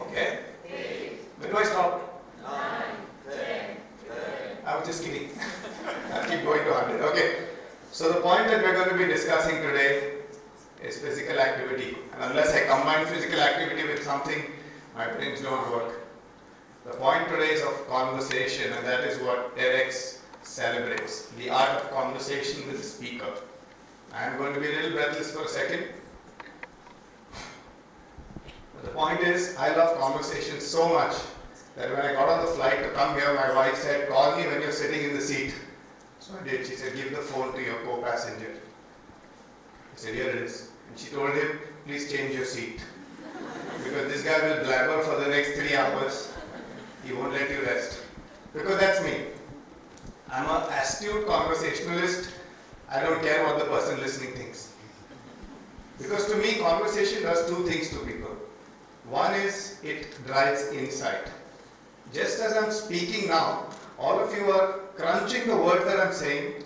Okay. When do I stop? I was just kidding. I'll keep going to 100. Okay. So the point that we're going to be discussing today is physical activity. And unless I combine physical activity with something, my brains don't work. The point today is of conversation, and that is what TEDx celebrates the art of conversation with the speaker. I am going to be a little breathless for a second. The point is, I love conversation so much that when I got on the flight to come here, my wife said, Call me when you're sitting in the seat. So I did. She said, Give the phone to your co passenger. I said, Here it is. And she told him, Please change your seat. Because this guy will blabber for the next three hours. He won't let you rest. Because that's me. I'm an astute conversationalist. I don't care what the person listening thinks. Because to me, conversation does two things to people. One is it drives insight. Just as I'm speaking now, all of you are crunching the words that I'm saying,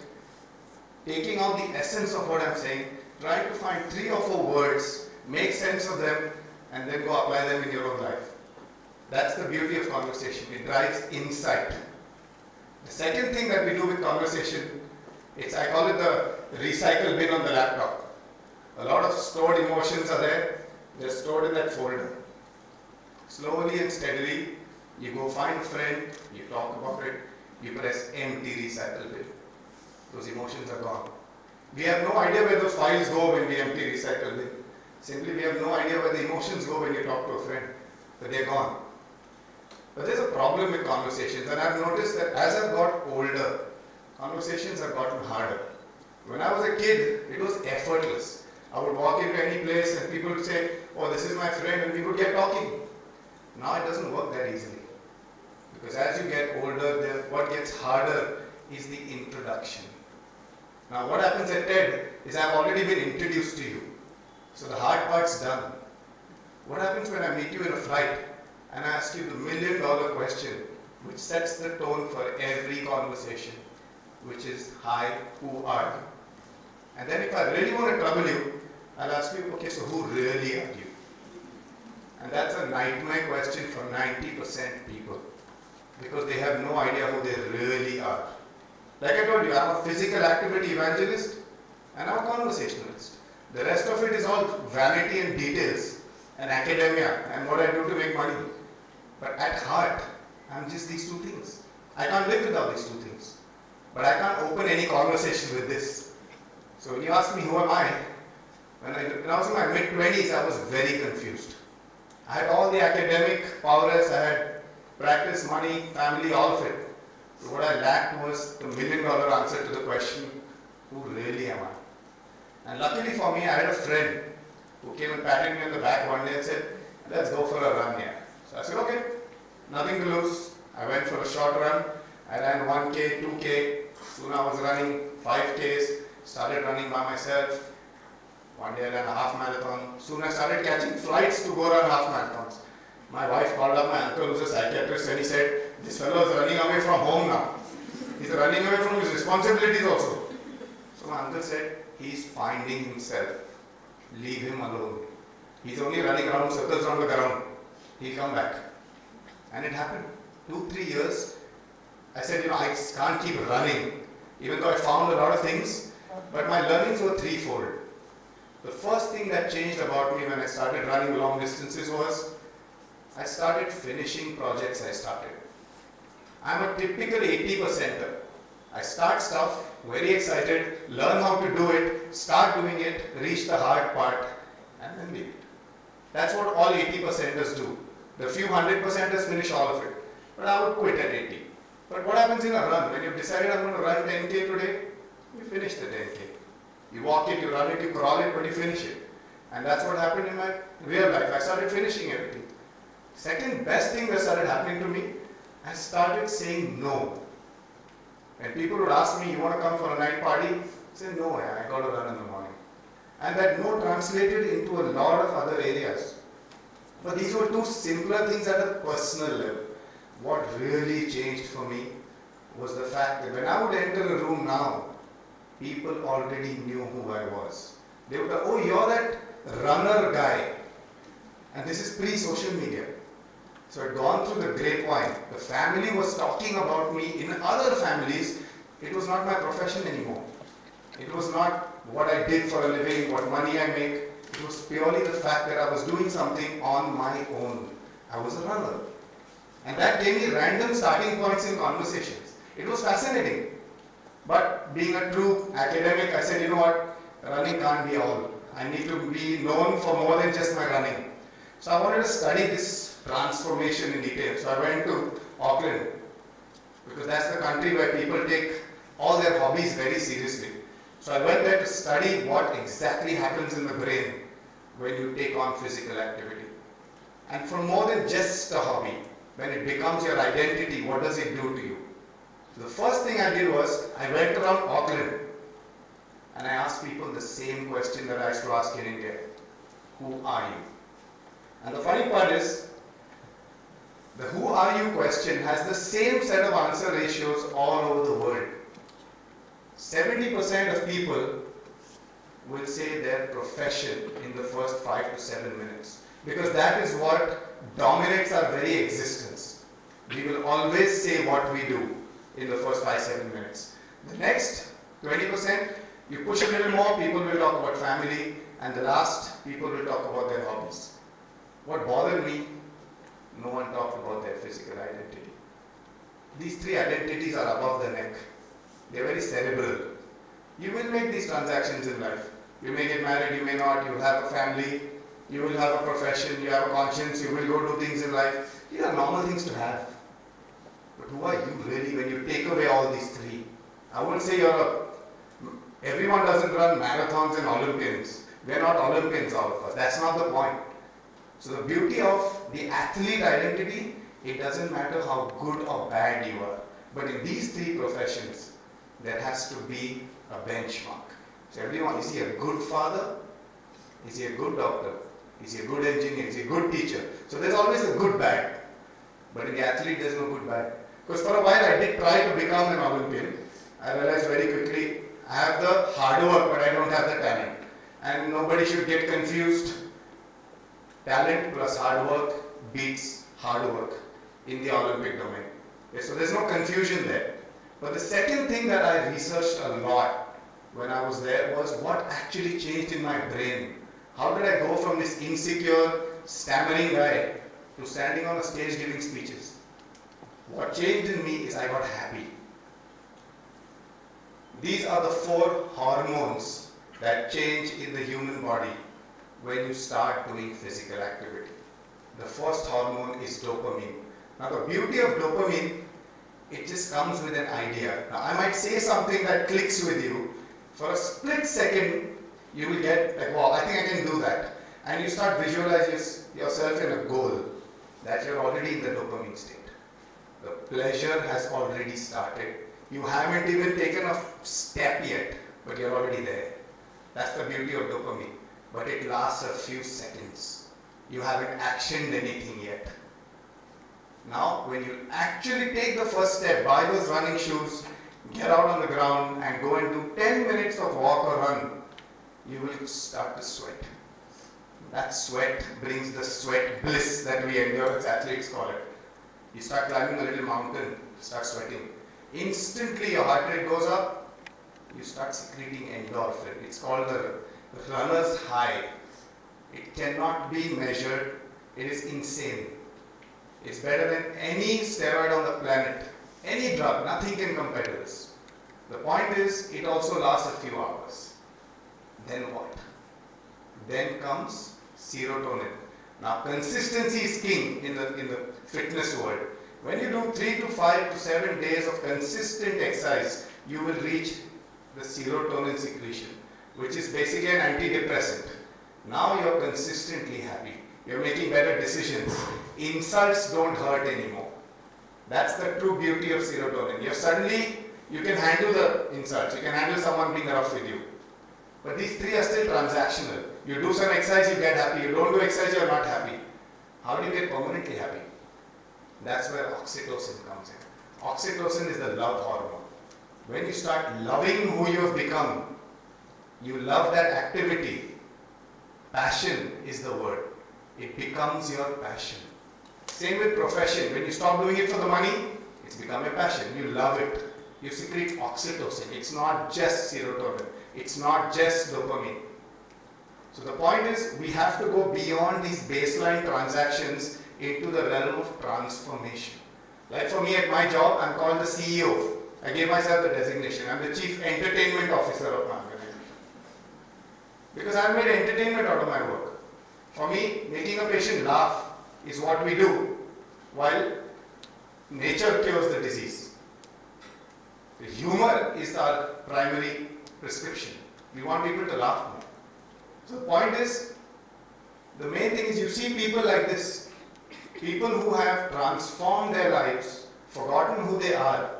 taking out the essence of what I'm saying, trying to find three or four words, make sense of them, and then go apply them in your own life. That's the beauty of conversation. It drives insight. The second thing that we do with conversation, it's I call it the recycle bin on the laptop. A lot of stored emotions are there. They're stored in that folder. Slowly and steadily, you go find a friend, you talk about it, you press empty recycle bin. Those emotions are gone. We have no idea where those files go when we empty recycle bin. Simply, we have no idea where the emotions go when you talk to a friend, but they're gone. But there's a problem with conversations, and I've noticed that as I've got older, conversations have gotten harder. When I was a kid, it was effortless. I would walk into any place and people would say, Oh, this is my friend, and we would get talking. Now it doesn't work that easily. Because as you get older, then what gets harder is the introduction. Now, what happens at TED is I've already been introduced to you. So the hard part's done. What happens when I meet you in a flight and I ask you the million dollar question, which sets the tone for every conversation, which is, Hi, who are you? And then if I really want to trouble you, I'll ask you, okay, so who really are you? And that's a nightmare question for 90% people because they have no idea who they really are. Like I told you, I'm a physical activity evangelist and I'm a conversationalist. The rest of it is all vanity and details and academia and what I do to make money. But at heart, I'm just these two things. I can't live without these two things. But I can't open any conversation with this. So when you ask me who am I, when I, when I was in my mid 20s, I was very confused. I had all the academic prowess, I had practice, money, family, all of it. But what I lacked was the million dollar answer to the question, who really am I? And luckily for me, I had a friend who came and patted me on the back one day and said, let's go for a run here. So I said, okay, nothing to lose. I went for a short run. I ran 1K, 2K. Soon I was running 5Ks, started running by myself. One I ran a half marathon. Soon I started catching flights to go run half marathons. My wife called up my uncle who's a psychiatrist and he said, this fellow is running away from home now. He's running away from his responsibilities also. So my uncle said, he's finding himself. Leave him alone. He's only running around circles around the ground. He'll come back. And it happened. Two, three years. I said, you know, I can't keep running. Even though I found a lot of things, but my learnings were threefold. The first thing that changed about me when I started running long distances was I started finishing projects I started. I'm a typical 80 percenter. I start stuff, very excited, learn how to do it, start doing it, reach the hard part, and then leave it. That's what all 80 percenters do. The few hundred percenters finish all of it. But I would quit at 80. But what happens in a run? When you've decided I'm going to run 10k today, you finish the 10k. You walk it, you run it, you crawl it, but you finish it. And that's what happened in my real life. I started finishing everything. Second best thing that started happening to me, I started saying no. When people would ask me, you want to come for a night party? I said, no, I got to run in the morning. and that no translated into a lot of other areas. But these were two simpler things at a personal level. What really changed for me was the fact that when I would enter a room now, people already knew who I was. They would go, oh, you're that runner guy. And this is pre-social media. So I'd gone through the grapevine. The family was talking about me in other families. It was not my profession anymore. It was not what I did for a living, what money I make. It was purely the fact that I was doing something on my own. I was a runner. And that gave me random starting points in conversations. It was fascinating. But being a true academic, I said, you know what, running can't be all. I need to be known for more than just my running. So I wanted to study this transformation in detail. So I went to Auckland because that's the country where people take all their hobbies very seriously. So I went there to study what exactly happens in the brain when you take on physical activity. And for more than just a hobby, when it becomes your identity, what does it do to you? The first thing I did was I went around Auckland and I asked people the same question that I used to ask in India. Who are you? And the funny part is, the who are you question has the same set of answer ratios all over the world. 70% of people will say their profession in the first five to seven minutes because that is what dominates our very existence. We will always say what we do in the first five, seven minutes. The next 20%, you push a little more, people will talk about family, and the last, people will talk about their hobbies. What bothered me, no one talked about their physical identity. These three identities are above the neck. They're very cerebral. You will make these transactions in life. You may get married, you may not, you will have a family, you will have a profession, you have a conscience, you will go do things in life. These are normal things to have. But who are you really when you take away all these three? I wouldn't say you're a. Everyone doesn't run marathons and Olympians. We're not Olympians, all of us. That's not the point. So the beauty of the athlete identity, it doesn't matter how good or bad you are. But in these three professions, there has to be a benchmark. So everyone, is he a good father? Is he a good doctor? Is he a good engineer? Is he a good teacher? So there's always a good bad. But in the athlete, there's no good bad. Because for a while I did try to become an Olympian. I realized very quickly I have the hard work, but I don't have the talent. And nobody should get confused. Talent plus hard work beats hard work in the Olympic domain. Okay, so there's no confusion there. But the second thing that I researched a lot when I was there was what actually changed in my brain. How did I go from this insecure, stammering guy to standing on a stage giving speeches? What changed in me is I got happy. These are the four hormones that change in the human body when you start doing physical activity. The first hormone is dopamine. Now the beauty of dopamine, it just comes with an idea. Now I might say something that clicks with you. For a split second, you will get like, wow, I think I can do that. And you start visualizing yourself in a goal that you're already in the dopamine state. The pleasure has already started. You haven't even taken a step yet, but you're already there. That's the beauty of dopamine. But it lasts a few seconds. You haven't actioned anything yet. Now, when you actually take the first step, buy those running shoes, get out on the ground and go and do 10 minutes of walk or run, you will start to sweat. That sweat brings the sweat bliss that we endurance athletes call it. You start climbing a little mountain, start sweating. Instantly your heart rate goes up, you start secreting endorphin. It's called the runner's high. It cannot be measured, it is insane. It's better than any steroid on the planet, any drug, nothing can compare to this. The point is, it also lasts a few hours. Then what? Then comes serotonin. Now, consistency is king in the, in the fitness world. When you do three to five to seven days of consistent exercise, you will reach the serotonin secretion, which is basically an antidepressant. Now you're consistently happy. You're making better decisions. Insults don't hurt anymore. That's the true beauty of serotonin. You're suddenly, you can handle the insults. You can handle someone being rough with you. But these three are still transactional. You do some exercise, you get happy. You don't do exercise, you're not happy. How do you get permanently happy? That's where oxytocin comes in. Oxytocin is the love hormone. When you start loving who you have become, you love that activity. Passion is the word. It becomes your passion. Same with profession. When you stop doing it for the money, it's become a passion. You love it. You secrete oxytocin. It's not just serotonin. It's not just dopamine. So the point is, we have to go beyond these baseline transactions into the realm of transformation. Like for me at my job, I'm called the CEO. I gave myself the designation. I'm the chief entertainment officer of my organization. Because I've made entertainment out of my work. For me, making a patient laugh is what we do, while nature cures the disease. The humor is our primary prescription. We want people to laugh more. So the point is, the main thing is you see people like this, people who have transformed their lives, forgotten who they are,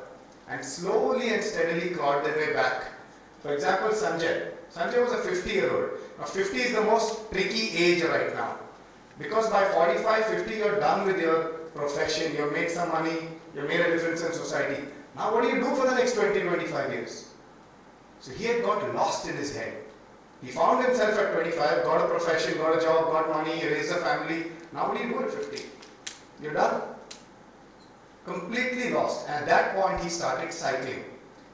and slowly and steadily clawed their way back. For example, Sanjay. Sanjay was a 50 year old. Now 50 is the most tricky age right now. Because by 45, 50 you're done with your profession, you've made some money, you've made a difference in society. Now what do you do for the next 20, 25 years? So he had got lost in his head. He found himself at 25, got a profession, got a job, got money, raised a family. Now what do you do at 50? You're done. Completely lost. And at that point he started cycling.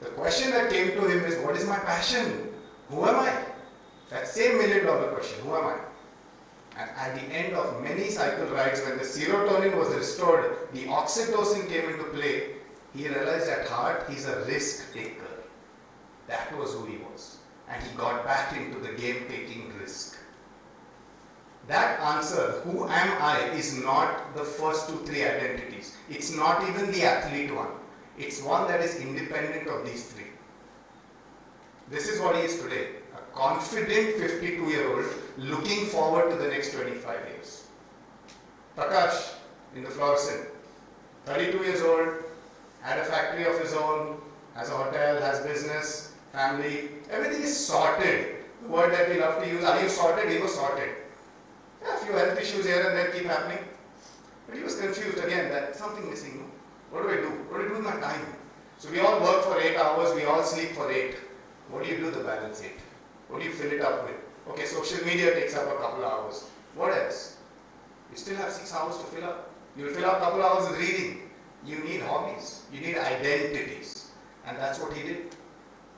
The question that came to him is, what is my passion? Who am I? That same million dollar question, who am I? And at the end of many cycle rides, when the serotonin was restored, the oxytocin came into play, he realized at heart he's a risk taker. That was who he was. And he got back into the game taking risk. That answer, who am I, is not the first two, three identities. It's not even the athlete one. It's one that is independent of these three. This is what he is today a confident 52 year old looking forward to the next 25 years. Prakash in the fluorescent, 32 years old, had a factory of his own, has a hotel, has business, family, everything is sorted. The word that we love to use, are you sorted? He was sorted. A few health issues here and there keep happening. But he was confused again that something missing. What do I do? What do I do with my time? So we all work for eight hours, we all sleep for eight. What do you do the balance eight? What do you fill it up with? Okay, social media takes up a couple hours. What else? You still have six hours to fill up. You'll fill up a couple hours with reading. You need hobbies. You need identities. And that's what he did.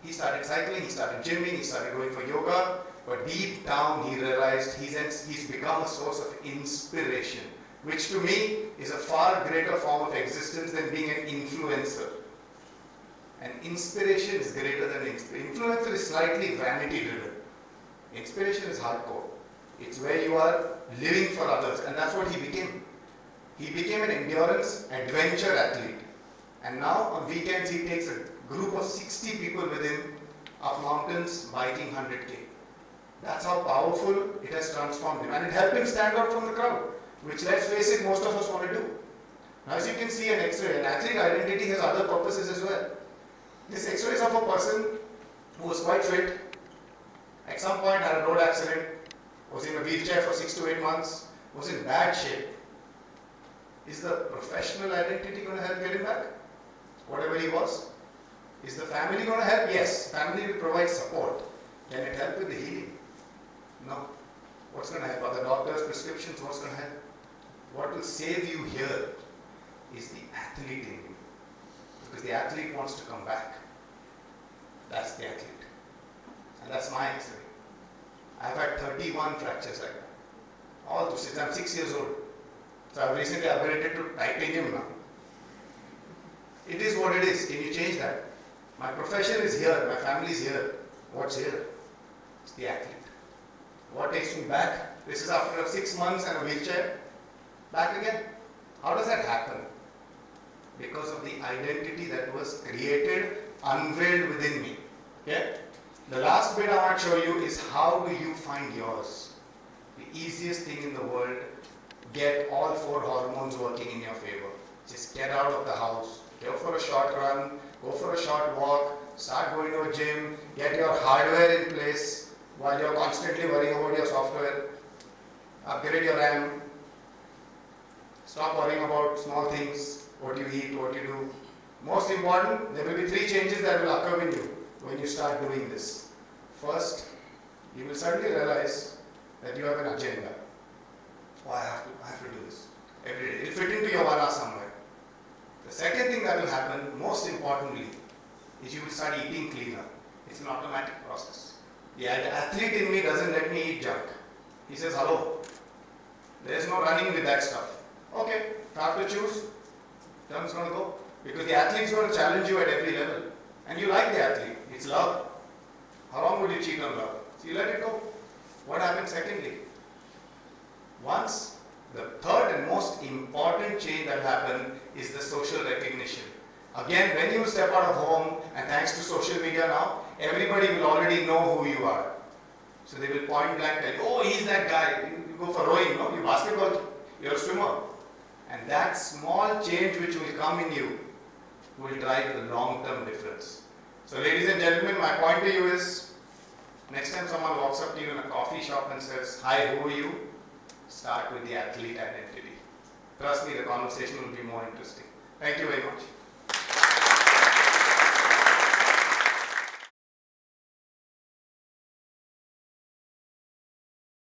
He started cycling, he started gymming, he started going for yoga, but deep down he realized he's, he's become a source of inspiration, which to me is a far greater form of existence than being an influencer. And inspiration is greater than influencer is slightly vanity driven. Inspiration is hardcore. It's where you are living for others, and that's what he became. He became an endurance adventure athlete. And now on weekends he takes a group of 60 people with him up mountains biking 100k. That's how powerful it has transformed him. And it helped him stand out from the crowd, which let's face it, most of us want to do. Now, as you can see, an X-ray, an athlete identity has other purposes as well. This X-ray is of a person who was quite fit, at some point had a road accident, was in a wheelchair for six to eight months, was in bad shape. Is the professional identity going to help get him back? Whatever he was? Is the family going to help? Yes, family will provide support. Can it help with the healing? No. What's going to happen? Are the doctor's prescriptions? What's going to help? What will save you here is the athlete in you. Because the athlete wants to come back. That's the athlete. And that's my x-ray. I've had 31 fractures like that. All since I'm six years old. So I've recently upgraded to titanium now. It is what it is. Can you change that? My profession is here, my family is here. What's here? It's the athlete. What takes me back? This is after six months and a wheelchair. Back again. How does that happen? Because of the identity that was created, unveiled within me. Okay? The last bit I want to show you is how do you find yours? The easiest thing in the world, get all four hormones working in your favor. Just get out of the house, go for a short run, go for a short walk, start going to a gym, get your hardware in place, while you're constantly worrying about your software. Upgrade your RAM. Stop worrying about small things, what you eat, what you do. Most important, there will be three changes that will occur in you when you start doing this. First, you will suddenly realize that you have an agenda. Oh, I have to, I have to do this every day. It will fit into your one somewhere. The second thing that will happen, most importantly, is you will start eating cleaner. It's an automatic process. Yeah, the athlete in me doesn't let me eat junk. He says, hello. There is no running with that stuff. Okay, have to choose. Term's going to go. Because the athlete's going to challenge you at every level. And you like the athlete. It's love. How long would you cheat on love? So you let it go. What happens secondly? Once the third and most important change that happened is the social recognition. Again, when you step out of home, and thanks to social media now, everybody will already know who you are. So they will point blank tell you, oh, he's that guy. You, go for rowing, no? You basketball, you're a swimmer. And that small change which will come in you will drive the long-term difference. So ladies and gentlemen, my point to you is, next time someone walks up to you in a coffee shop and says, hi, who are you? Start with the athlete identity. Trust me, the conversation will be more interesting. Thank you very much.